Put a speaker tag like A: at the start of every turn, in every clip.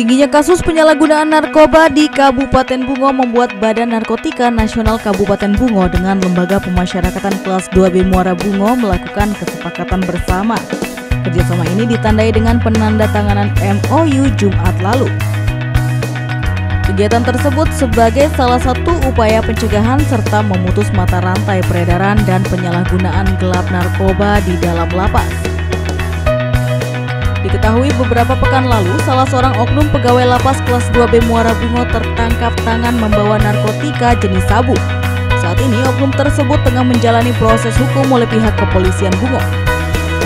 A: Tingginya kasus penyalahgunaan narkoba di Kabupaten Bungo membuat Badan Narkotika Nasional Kabupaten Bungo dengan Lembaga Pemasyarakatan Kelas 2B Muara Bungo melakukan kesepakatan bersama. Kerjasama ini ditandai dengan penandatanganan MOU Jumat lalu. Kegiatan tersebut sebagai salah satu upaya pencegahan serta memutus mata rantai peredaran dan penyalahgunaan gelap narkoba di dalam lapas. Diketahui beberapa pekan lalu, salah seorang oknum pegawai lapas kelas 2B Muara Bungo tertangkap tangan membawa narkotika jenis sabu. Saat ini, oknum tersebut tengah menjalani proses hukum oleh pihak kepolisian Bungo.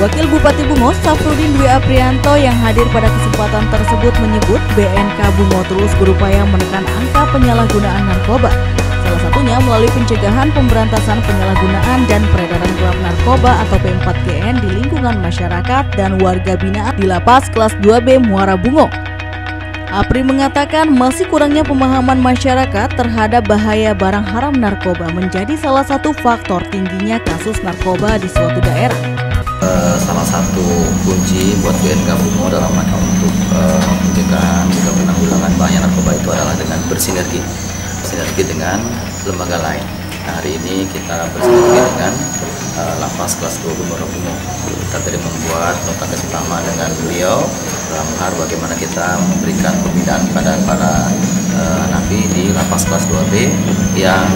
A: Wakil Bupati Bungo, Safrudin Dwi Aprianto yang hadir pada kesempatan tersebut menyebut BNK Bungo terus berupaya menekan angka penyalahgunaan narkoba. Salah satunya melalui pencegahan pemberantasan penyalahgunaan dan peredaran gelap narkoba atau P4GN di lingkungan masyarakat dan warga binaan di lapas kelas 2B Muara Bungo. Apri mengatakan masih kurangnya pemahaman masyarakat terhadap bahaya barang haram narkoba menjadi salah satu faktor tingginya kasus narkoba di suatu daerah.
B: Uh, salah satu kunci buat BNK Bungo dalam rangka untuk uh, pencegahan juga penanggulangan bahaya narkoba itu adalah dengan bersinergi bersinergi dengan lembaga lain. Nah, hari ini kita bersinergi dengan uh, Lapas kelas 2 Gubernur Bungo. Kita tadi membuat nota kesepahaman dengan beliau dalam hal bagaimana kita memberikan pembinaan kepada para uh, napi di Lapas kelas 2B yang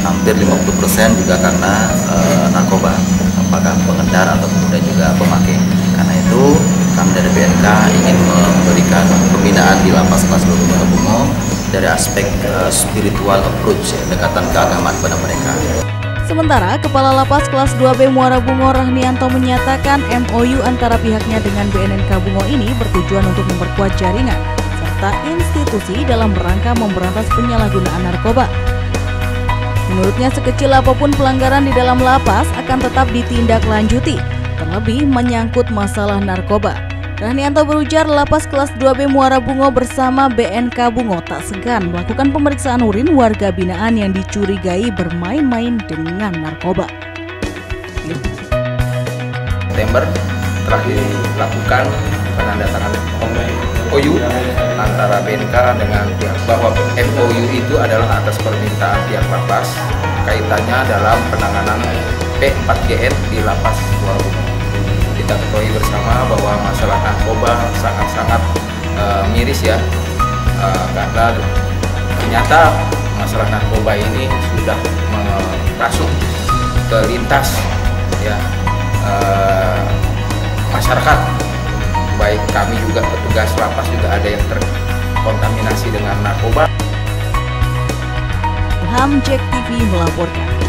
B: hampir 50% juga karena uh, narkoba, apakah pengendara atau kemudian juga pemakai. Karena itu kami dari BNK ingin memberikan pembinaan di Lapas kelas 2 Gubernur Bungo dari aspek uh, spiritual approach, ya, dekatan keagamaan pada mereka.
A: Sementara Kepala Lapas kelas 2B Muara Bungo Rahnianto menyatakan MOU antara pihaknya dengan BNNK Bungo ini bertujuan untuk memperkuat jaringan serta institusi dalam rangka memberantas penyalahgunaan narkoba. Menurutnya sekecil apa pun pelanggaran di dalam lapas akan tetap ditindaklanjuti, terlebih menyangkut masalah narkoba. Rahnianto berujar lapas kelas 2B Muara Bungo bersama BNK Bungo tak segan melakukan pemeriksaan urin warga binaan yang dicurigai bermain-main dengan narkoba.
C: September telah dilakukan penandatanganan MOU antara BNK dengan pihak bahwa MOU itu adalah atas permintaan pihak lapas kaitannya dalam penanganan P4GN di lapas Muara Bungo kita ketahui bersama bahwa masalah narkoba sangat-sangat uh, miris ya uh, karena ternyata masalah narkoba ini sudah merasuk ke lintas ya uh, masyarakat. Baik kami juga petugas lapas juga ada yang terkontaminasi dengan narkoba.
A: Ham Jack TV melaporkan